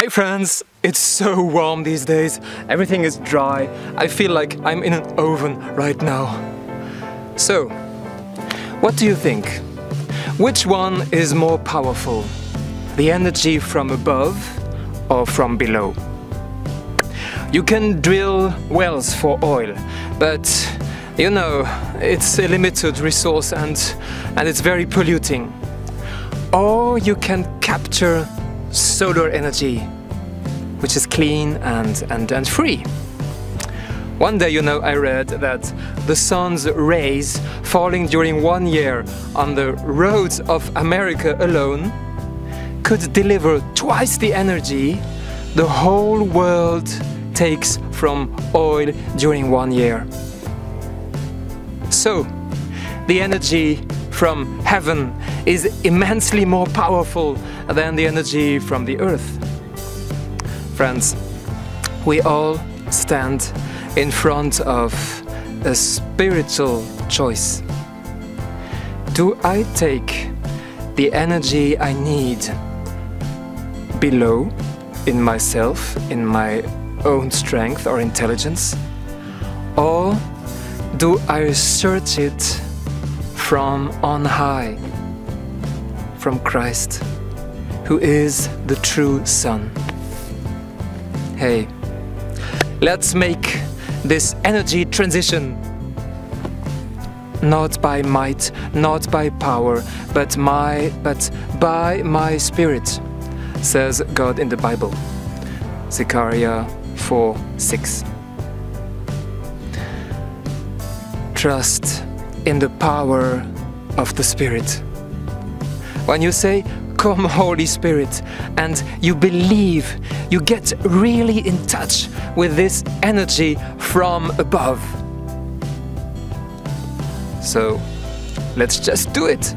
Hey friends, it's so warm these days. Everything is dry. I feel like I'm in an oven right now. So, what do you think? Which one is more powerful? The energy from above or from below? You can drill wells for oil, but you know, it's a limited resource and, and it's very polluting. Or you can capture solar energy, which is clean and, and, and free. One day, you know, I read that the sun's rays falling during one year on the roads of America alone could deliver twice the energy the whole world takes from oil during one year. So, the energy from heaven is immensely more powerful than the energy from the earth. Friends, we all stand in front of a spiritual choice. Do I take the energy I need below in myself, in my own strength or intelligence? Or do I search it from on high, from Christ, who is the true Son. Hey, let's make this energy transition not by might, not by power, but my but by my spirit, says God in the Bible. Zechariah 4 6. Trust in the power of the Spirit. When you say, Come, Holy Spirit, and you believe, you get really in touch with this energy from above. So, let's just do it.